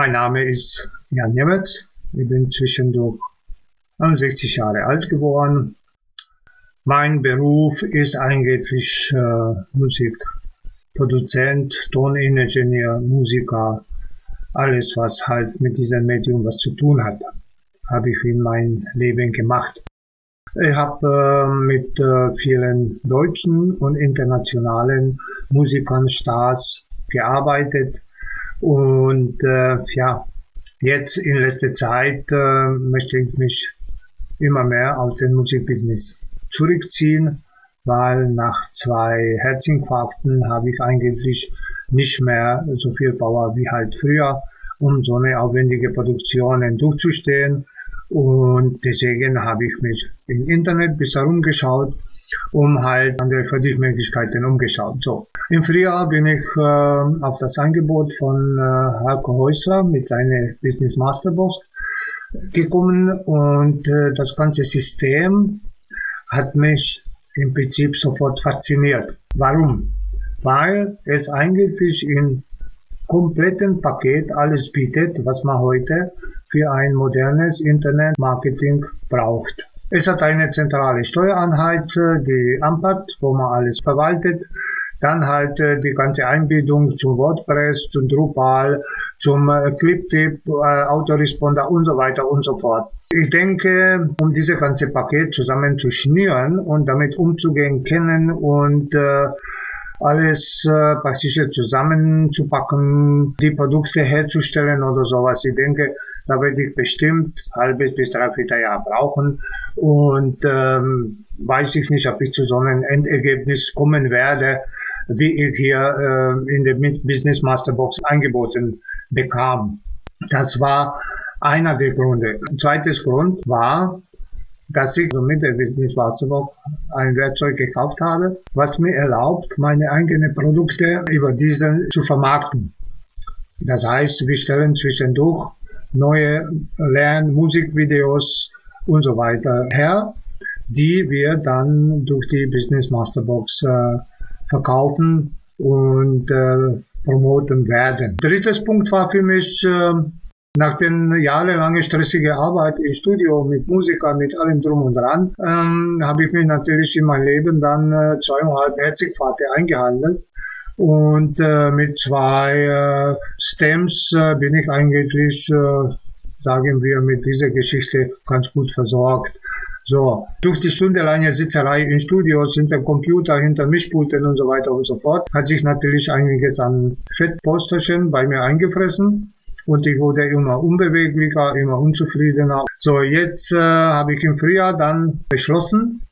Mein Name ist Jan Nemetz. Ich bin zwischendurch 61 Jahre alt geworden. Mein Beruf ist eigentlich äh, Musikproduzent, Toningenieur, Musiker, alles was halt mit diesem Medium was zu tun hat, habe ich in meinem Leben gemacht. Ich habe äh, mit äh, vielen deutschen und internationalen Musikern, Stars gearbeitet und äh, ja, jetzt in letzter Zeit äh, möchte ich mich immer mehr aus dem Musikbusiness zurückziehen, weil nach zwei Herzinfarkten habe ich eigentlich nicht mehr so viel Power wie halt früher, um so eine aufwendige Produktion durchzustehen. Und deswegen habe ich mich im Internet bis herumgeschaut, um halt an der Verdienstmöglichkeiten umgeschaut. So. Im Frühjahr bin ich äh, auf das Angebot von äh, Heiko Häusler mit seiner Business Masterbox gekommen und äh, das ganze System hat mich im Prinzip sofort fasziniert. Warum? Weil es eigentlich in kompletten Paket alles bietet, was man heute für ein modernes Internet-Marketing braucht. Es hat eine zentrale Steuereinheit, die AMPAT, wo man alles verwaltet. Dann halt äh, die ganze Einbindung zum WordPress, zum Drupal, zum äh, ClipTip, äh, Autoresponder und so weiter und so fort. Ich denke, um diese ganze Paket zusammen zu schnüren und damit umzugehen kennen und äh, alles äh, praktisch zusammenzupacken, die Produkte herzustellen oder sowas. Ich denke, da werde ich bestimmt halbes bis dreiviertel Jahr brauchen und ähm, weiß ich nicht, ob ich zu so einem Endergebnis kommen werde, wie ich hier äh, in der Business Masterbox angeboten bekam. Das war einer der Gründe. Zweites Grund war, dass ich mit Masterbox ein Werkzeug gekauft habe, was mir erlaubt, meine eigenen Produkte über diesen zu vermarkten. Das heißt, wir stellen zwischendurch neue Lern-, Musikvideos und so weiter her, die wir dann durch die Business Masterbox äh, verkaufen und äh, promoten werden. Drittes Punkt war für mich, äh, nach den jahrelangen stressigen Arbeit im Studio mit Musikern, mit allem drum und dran, ähm, habe ich mich natürlich in mein Leben dann äh, zweieinhalb Herzigfahrte eingehandelt. Und äh, mit zwei äh, Stems äh, bin ich eigentlich, äh, sagen wir, mit dieser Geschichte ganz gut versorgt. So, durch die stundenlange Sitzerei in Studios, hinter Computer, hinter Mischpulten und so weiter und so fort, hat sich natürlich einiges an Fettposterchen bei mir eingefressen und ich wurde immer unbeweglicher, immer unzufriedener. So, jetzt äh, habe ich im Frühjahr dann beschlossen,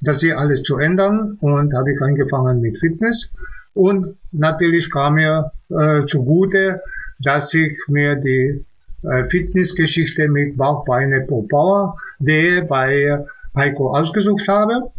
das hier alles zu ändern und habe ich angefangen mit Fitness und natürlich kam mir äh, zugute, dass ich mir die äh, Fitnessgeschichte mit Bauchbeine pro Power, die bei Heiko ausgesucht habe,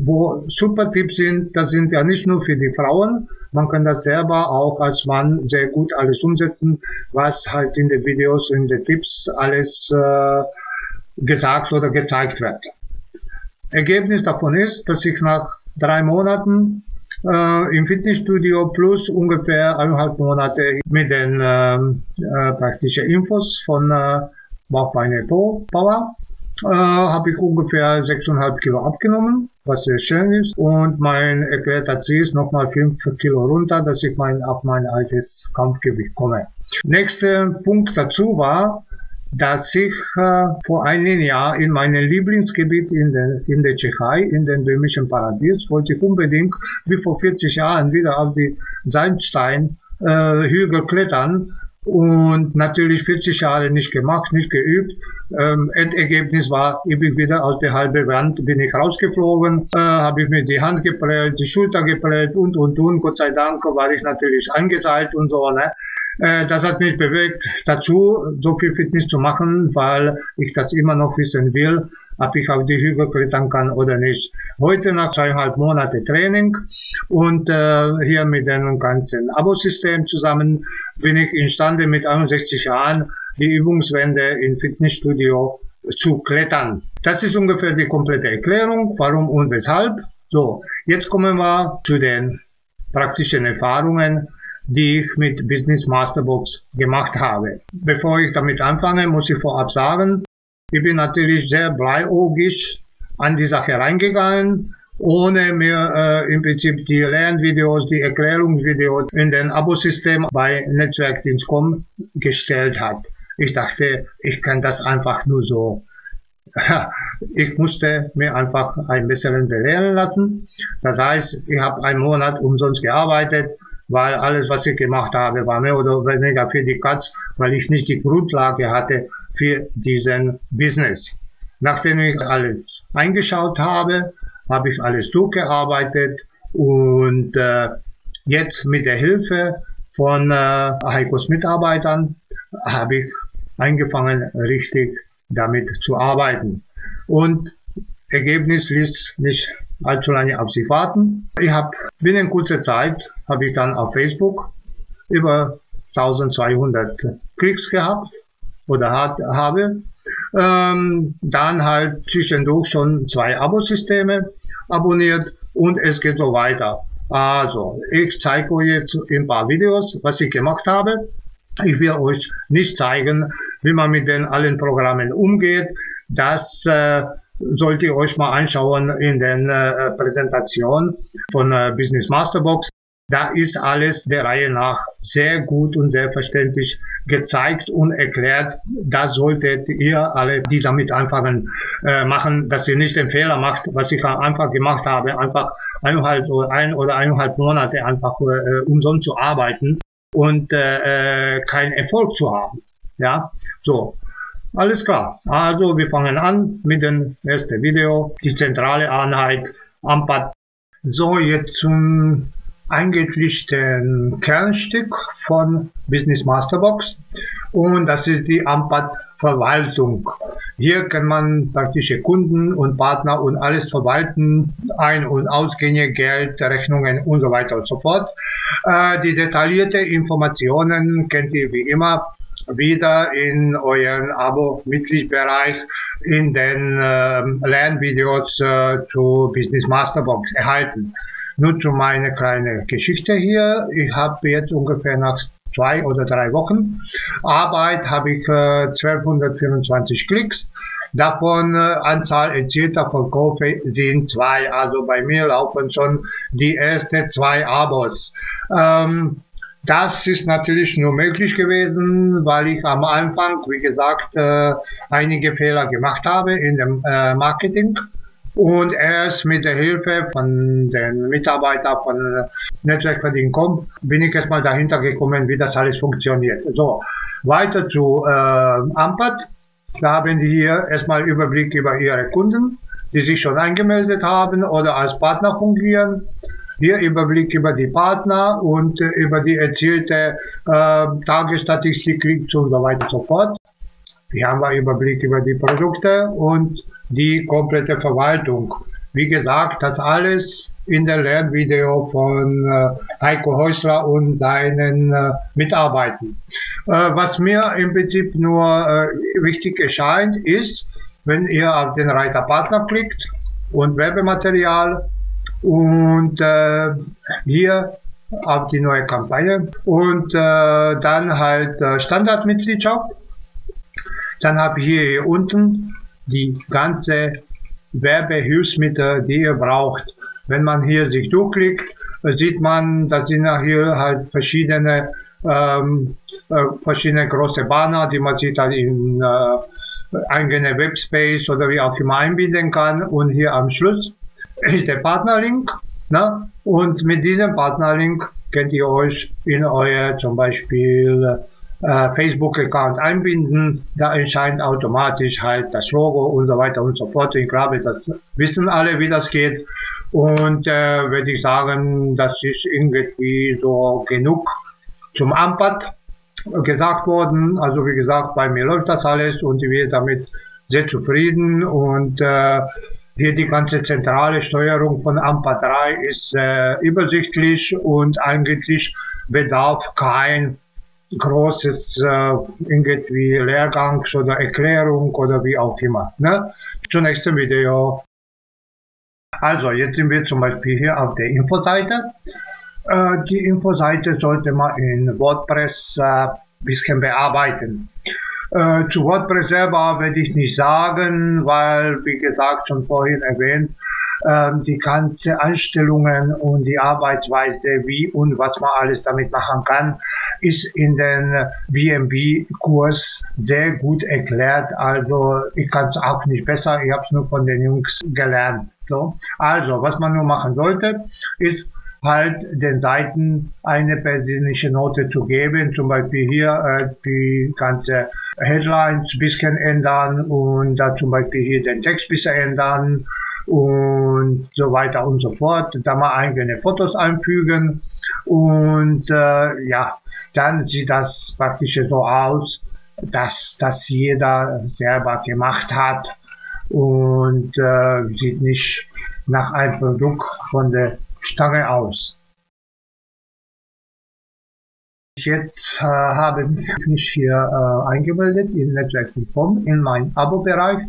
wo super Tipps sind. Das sind ja nicht nur für die Frauen, man kann das selber auch als Mann sehr gut alles umsetzen, was halt in den Videos, in den Tipps alles äh, gesagt oder gezeigt wird. Ergebnis davon ist, dass ich nach drei Monaten äh, im Fitnessstudio plus ungefähr eineinhalb Monate mit den ähm, äh, praktischen Infos von äh, Bauchbeine Power äh, habe ich ungefähr 6,5 Kilo abgenommen, was sehr schön ist. Und mein erklärter Ziel ist nochmal 5 Kilo runter, dass ich mein, auf mein altes Kampfgewicht komme. Nächster Punkt dazu war, dass ich äh, vor einem Jahr in meinem Lieblingsgebiet in, der, in der Tschechei, in den römischen Paradies, wollte ich unbedingt wie vor 40 Jahren wieder auf die Sandsteinhügel äh, klettern und natürlich 40 Jahre nicht gemacht, nicht geübt. Ähm, Endergebnis war, ich bin wieder aus der halben Wand, bin ich rausgeflogen, äh, habe ich mir die Hand geprellt, die Schulter geprellt und, und, und. Gott sei Dank war ich natürlich angeseilt und so, ne. Äh, das hat mich bewegt dazu, so viel Fitness zu machen, weil ich das immer noch wissen will, ob ich auf die Hügel klettern kann oder nicht. Heute nach zweieinhalb Monate Training und äh, hier mit dem ganzen Abosystem zusammen bin ich imstande mit 61 Jahren die Übungswände im Fitnessstudio zu klettern. Das ist ungefähr die komplette Erklärung, warum und weshalb. So, jetzt kommen wir zu den praktischen Erfahrungen die ich mit Business Masterbox gemacht habe. Bevor ich damit anfange, muss ich vorab sagen, ich bin natürlich sehr bleiaugig an die Sache reingegangen, ohne mir äh, im Prinzip die Lernvideos, die Erklärungsvideos in den Abosystem bei Netzwerkdienst.com gestellt hat. Ich dachte, ich kann das einfach nur so. ich musste mir einfach ein bisschen belehren lassen. Das heißt, ich habe einen Monat umsonst gearbeitet, weil alles, was ich gemacht habe, war mehr oder weniger für die Katz, weil ich nicht die Grundlage hatte für diesen Business. Nachdem ich alles eingeschaut habe, habe ich alles durchgearbeitet und äh, jetzt mit der Hilfe von äh, Heikos Mitarbeitern habe ich angefangen, richtig damit zu arbeiten. Und Ergebnis ließ nicht allzu lange auf sich warten. Ich habe binnen kurzer Zeit habe ich dann auf Facebook über 1200 Klicks gehabt oder hat, habe. Ähm, dann halt zwischendurch schon zwei Abosysteme abonniert und es geht so weiter. Also, ich zeige euch jetzt ein paar Videos, was ich gemacht habe. Ich will euch nicht zeigen, wie man mit den allen Programmen umgeht. Das äh, sollt ihr euch mal anschauen in den äh, Präsentation von äh, Business Masterbox. Da ist alles der Reihe nach sehr gut und sehr verständlich gezeigt und erklärt. Das solltet ihr alle, die damit anfangen, äh, machen, dass ihr nicht den Fehler macht, was ich einfach gemacht habe, einfach eineinhalb oder ein oder eineinhalb Monate einfach äh, umsonst zu arbeiten und äh, äh keinen Erfolg zu haben. Ja, so. Alles klar. Also wir fangen an mit dem ersten Video. Die zentrale Einheit Ampad. So, jetzt zum eigentlich den Kernstück von Business Masterbox und das ist die Ampad Verwaltung. Hier kann man praktische Kunden und Partner und alles verwalten, Ein- und Ausgänge, Geld, Rechnungen und so weiter und so fort. Äh, die detaillierte Informationen kennt ihr wie immer wieder in euren Abo-Mitgliedsbereich in den äh, Lernvideos äh, zu Business Masterbox erhalten. Nur zu meiner kleinen Geschichte hier. Ich habe jetzt ungefähr nach zwei oder drei Wochen Arbeit habe ich äh, 1224 Klicks. Davon äh, Anzahl erzielter Verkäufe sind zwei. Also bei mir laufen schon die ersten zwei Abos. Ähm, das ist natürlich nur möglich gewesen, weil ich am Anfang, wie gesagt, äh, einige Fehler gemacht habe in dem äh, Marketing. Und erst mit der Hilfe von den Mitarbeitern von Netzwerkverdien.com bin ich erstmal dahinter gekommen, wie das alles funktioniert. So, weiter zu äh, Ampert. Da haben die hier erstmal Überblick über ihre Kunden, die sich schon angemeldet haben oder als Partner fungieren. Hier Überblick über die Partner und äh, über die erzielte äh, Tagesstatistik und so weiter und so fort. Hier haben wir Überblick über die Produkte und die komplette Verwaltung. Wie gesagt, das alles in der Lernvideo von äh, Heiko Häusler und seinen äh, Mitarbeitern. Äh, was mir im Prinzip nur äh, wichtig erscheint, ist, wenn ihr auf den Reiter Partner klickt und Werbematerial und äh, hier auf die neue Kampagne und äh, dann halt äh, Standardmitgliedschaft. Dann habe ich hier unten die ganze Werbehilfsmittel, die ihr braucht. Wenn man hier sich durchklickt, sieht man, da sind hier halt verschiedene ähm, äh, verschiedene große Banner, die man sich halt in äh, eigene Webspace oder wie auch immer einbinden kann. Und hier am Schluss ist der Partnerlink. Ne? Und mit diesem Partnerlink könnt ihr euch in euer zum Beispiel äh, Facebook-Account einbinden, da erscheint automatisch halt das Logo und so weiter und so fort. Ich glaube, das wissen alle, wie das geht. Und äh, würde ich sagen, das ist irgendwie so genug zum Ampad gesagt worden. Also wie gesagt, bei mir läuft das alles und ich bin damit sehr zufrieden und äh, hier die ganze zentrale Steuerung von AMPA 3 ist äh, übersichtlich und eigentlich bedarf kein großes äh, irgendwie Lehrgangs oder Erklärung oder wie auch immer. Ne? Zunächst ein Video. Also jetzt sind wir zum Beispiel hier auf der Infoseite. Äh, die Infoseite sollte man in WordPress ein äh, bisschen bearbeiten. Äh, zu WordPress selber werde ich nicht sagen, weil, wie gesagt, schon vorhin erwähnt, ähm, die ganze Einstellungen und die Arbeitsweise, wie und was man alles damit machen kann, ist in den BMB-Kurs sehr gut erklärt. Also ich kann es auch nicht besser, ich habe es nur von den Jungs gelernt. So. Also, was man nur machen sollte, ist halt den Seiten eine persönliche Note zu geben, zum Beispiel hier äh, die ganze Headlines ein bisschen ändern und da zum Beispiel hier den Text ein bisschen ändern und so weiter und so fort. Da mal eigene Fotos einfügen und äh, ja, dann sieht das praktisch so aus, dass das jeder selber gemacht hat und äh, sieht nicht nach einem Produkt von der Stange aus. Jetzt äh, habe ich mich hier äh, eingemeldet in Netzwerk.com in meinen Abo-Bereich.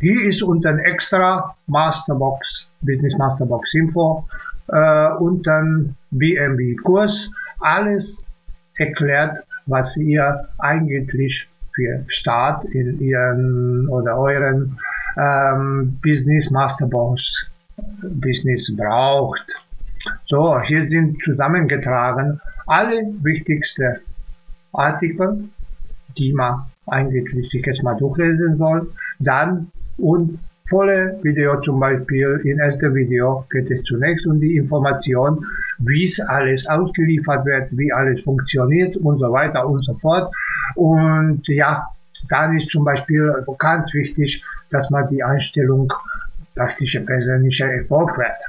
Hier ist unten extra Masterbox, Business Masterbox Info, äh, unten BMB Kurs, alles erklärt, was ihr eigentlich für Start in ihren oder euren ähm, Business Masterbox Business braucht. So, hier sind zusammengetragen alle wichtigsten Artikel, die man eigentlich jetzt mal durchlesen soll. Dann und volle Video zum Beispiel, in erster Video geht es zunächst um die Information, wie es alles ausgeliefert wird, wie alles funktioniert und so weiter und so fort. Und ja, dann ist zum Beispiel ganz wichtig, dass man die Einstellung praktische persönliche Erfolg wird.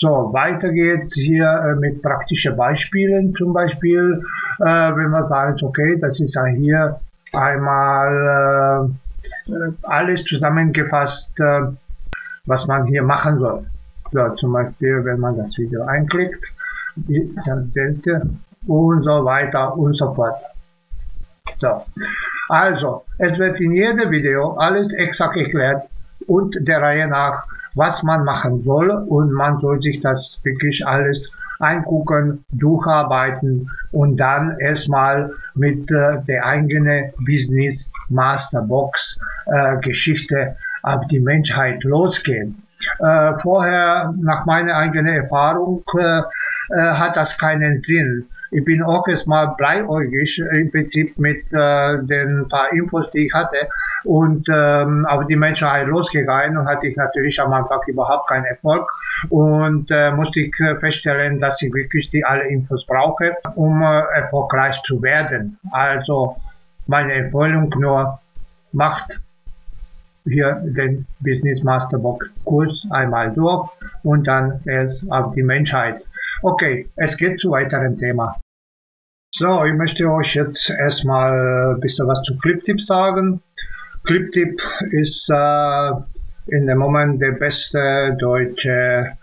So, weiter geht's hier äh, mit praktischen Beispielen. Zum Beispiel, äh, wenn man sagt, okay, das ist hier einmal äh, alles zusammengefasst, was man hier machen soll. So, zum Beispiel, wenn man das Video einklickt, und so weiter und so fort. So. Also, es wird in jedem Video alles exakt erklärt und der Reihe nach, was man machen soll und man soll sich das wirklich alles eingucken, durcharbeiten und dann erstmal mit äh, der eigenen Business Masterbox äh, Geschichte auf die Menschheit losgehen. Äh, vorher, nach meiner eigenen Erfahrung, äh, äh, hat das keinen Sinn. Ich bin auch erstmal bleiäugig im Prinzip mit äh, den paar Infos, die ich hatte und ähm, auf die Menschheit losgegangen und hatte ich natürlich am Anfang überhaupt keinen Erfolg und äh, musste ich äh, feststellen, dass ich wirklich die alle Infos brauche, um äh, erfolgreich zu werden. Also meine Empfehlung nur, macht hier den Business Masterbox Kurs einmal durch und dann erst auf die Menschheit. Okay, es geht zu weiteren Thema. So, ich möchte euch jetzt erstmal ein bisschen was zu ClipTip sagen. ClipTip ist äh, in dem Moment der beste deutsche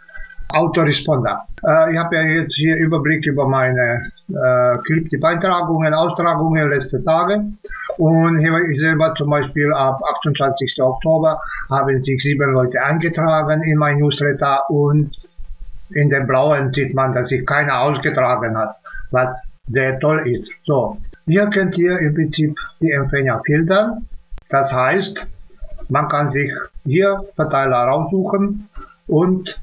Autoresponder. Äh, ich habe ja jetzt hier Überblick über meine äh, ClipTip-Eintragungen, Austragungen letzte Tage. Und hier ich selber zum Beispiel ab 28. Oktober haben sich sieben Leute eingetragen in mein Newsletter und in dem blauen sieht man, dass sich keiner ausgetragen hat, was sehr toll ist. So, hier könnt ihr im Prinzip die Empfänger filtern. Das heißt, man kann sich hier Verteiler raussuchen und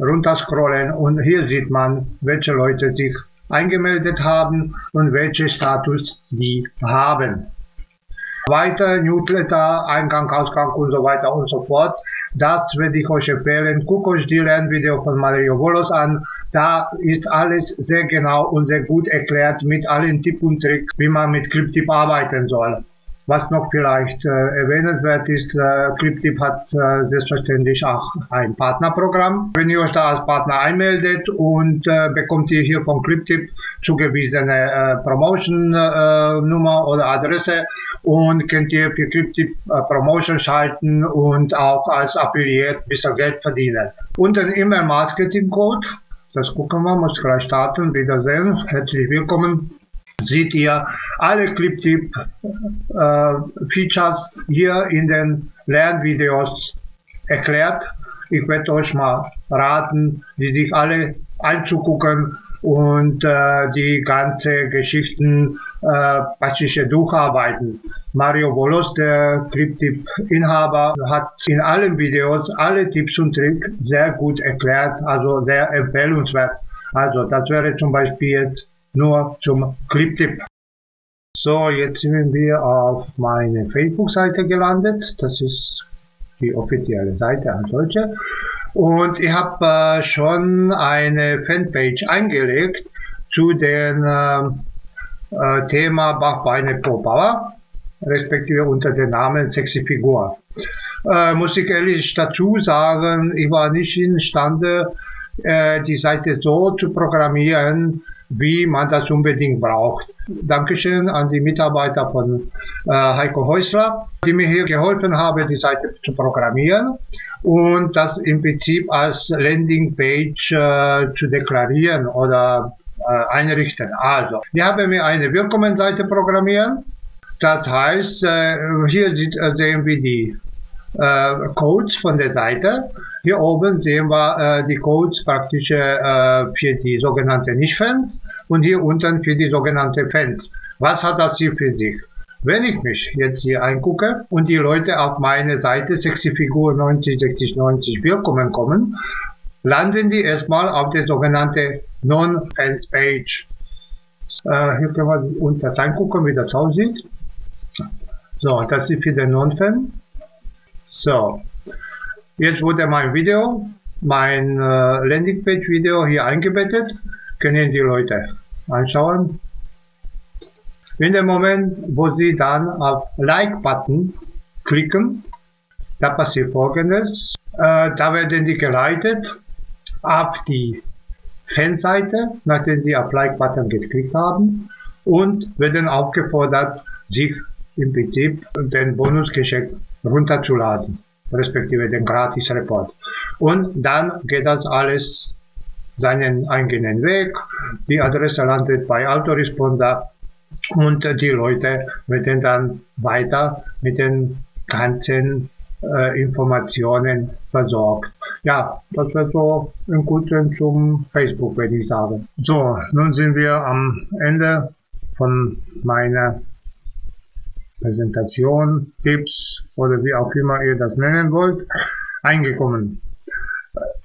runterscrollen und hier sieht man, welche Leute sich eingemeldet haben und welche Status die haben. Weiter Newsletter, Eingang, Ausgang und so weiter und so fort. Das würde ich euch empfehlen. Guckt euch die Lernvideo von Mario Volos an. Da ist alles sehr genau und sehr gut erklärt mit allen Tipp und Tricks, wie man mit ClipTip arbeiten soll. Was noch vielleicht äh, erwähnenswert ist, äh, ClipTip hat äh, selbstverständlich auch ein Partnerprogramm. Wenn ihr euch da als Partner einmeldet und äh, bekommt ihr hier von ClipTip zugewiesene äh, Promotion-Nummer äh, oder Adresse und könnt ihr für ClipTip äh, Promotion schalten und auch als Affiliate bisschen Geld verdienen. Und ein E-Mail-Marketing-Code, das gucken wir, muss gleich starten, wiedersehen, herzlich willkommen seht ihr alle ClipTip äh, hier in den Lernvideos erklärt. Ich werde euch mal raten, die sich alle einzugucken und äh, die ganze Geschichten äh, praktisch durcharbeiten. Mario Bolos, der Cliptip-Inhaber, hat in allen Videos alle Tipps und Tricks sehr gut erklärt, also sehr empfehlenswert. Also das wäre zum Beispiel jetzt nur zum Cliptip. So, jetzt sind wir auf meine Facebook-Seite gelandet. Das ist die offizielle Seite als solche. Und ich habe äh, schon eine Fanpage eingelegt zu dem äh, äh, Thema Bachbeine pro Bauer, respektive unter dem Namen Sexy Figur. Äh, muss ich ehrlich dazu sagen, ich war nicht imstande, äh, die Seite so zu programmieren, wie man das unbedingt braucht. Dankeschön an die Mitarbeiter von äh, Heiko Häusler, die mir hier geholfen haben, die Seite zu programmieren und das im Prinzip als Landingpage äh, zu deklarieren oder äh, einrichten. Also, wir haben mir eine Willkommenseite programmieren. Das heißt, äh, hier äh, sehen wir die äh, Codes von der Seite. Hier oben sehen wir äh, die Codes praktisch äh, für die sogenannte Nicht-Fans und hier unten für die sogenannte Fans. Was hat das hier für sich? Wenn ich mich jetzt hier eingucke und die Leute auf meine Seite 60 Figur 90 60 90 Willkommen kommen, landen die erstmal auf der sogenannte Non-Fans Page. Äh, hier können wir uns das angucken, wie das aussieht. So, das ist für den Non-Fan. So, jetzt wurde mein Video, mein äh, Landingpage-Video hier eingebettet. Können die Leute anschauen. In dem Moment, wo Sie dann auf Like-Button klicken, da passiert folgendes. Äh, da werden die geleitet auf die Fanseite, nachdem Sie auf Like-Button geklickt haben und werden aufgefordert, sich im Prinzip den Bonusgeschenk runterzuladen, respektive den Gratis-Report. Und dann geht das alles seinen eigenen Weg. Die Adresse landet bei Autoresponder und die Leute werden dann weiter mit den ganzen äh, Informationen versorgt. Ja, das wäre so ein Guten zum Facebook, würde ich sagen. So, nun sind wir am Ende von meiner Präsentation, Tipps oder wie auch immer ihr das nennen wollt, eingekommen.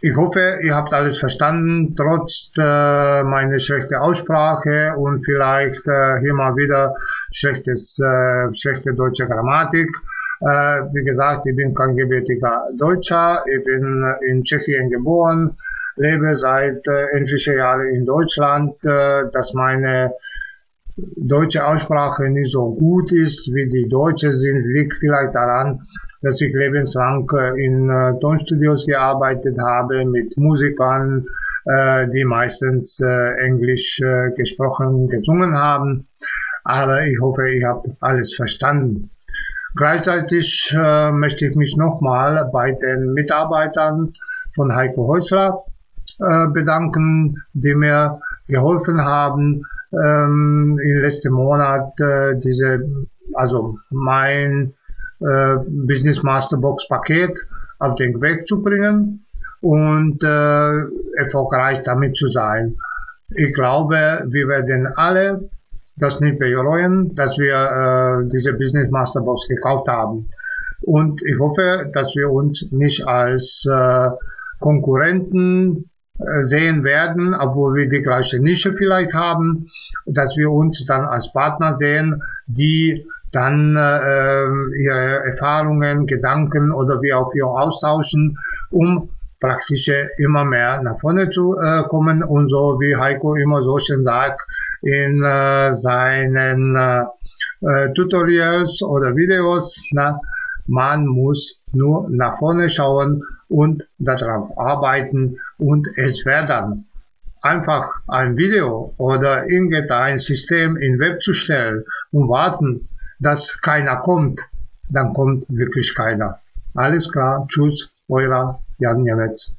Ich hoffe, ihr habt alles verstanden, trotz äh, meiner schlechten Aussprache und vielleicht äh, hier mal wieder schlechtes, äh, schlechte deutsche Grammatik. Äh, wie gesagt, ich bin kein gebürtiger Deutscher, ich bin in Tschechien geboren, lebe seit äh, etlichen Jahren in Deutschland, äh, dass meine deutsche Aussprache nicht so gut ist, wie die Deutsche sind, liegt vielleicht daran, dass ich lebenslang äh, in äh, Tonstudios gearbeitet habe mit Musikern, äh, die meistens Englisch gesprochen, gesungen haben. Aber ich hoffe, ich habe alles verstanden. Gleichzeitig äh, möchte ich mich nochmal bei den Mitarbeitern von Heiko Häusler äh, bedanken, die mir geholfen haben, ähm, im letzten Monat äh, diese, also mein äh, Business Masterbox Paket auf den Weg zu bringen und äh, erfolgreich damit zu sein. Ich glaube, wir werden alle das nicht bereuen, dass wir äh, diese Business Masterbox gekauft haben. Und ich hoffe, dass wir uns nicht als äh, Konkurrenten sehen werden, obwohl wir die gleiche Nische vielleicht haben, dass wir uns dann als Partner sehen, die dann äh, ihre Erfahrungen, Gedanken oder wie auch immer austauschen, um praktisch immer mehr nach vorne zu äh, kommen. Und so wie Heiko immer so schön sagt in äh, seinen äh, äh Tutorials oder Videos, na, man muss nur nach vorne schauen und darauf arbeiten und es wird dann einfach ein Video oder irgendein System in Web zu stellen und warten, dass keiner kommt, dann kommt wirklich keiner. Alles klar, tschüss, euer Jan Niemetz.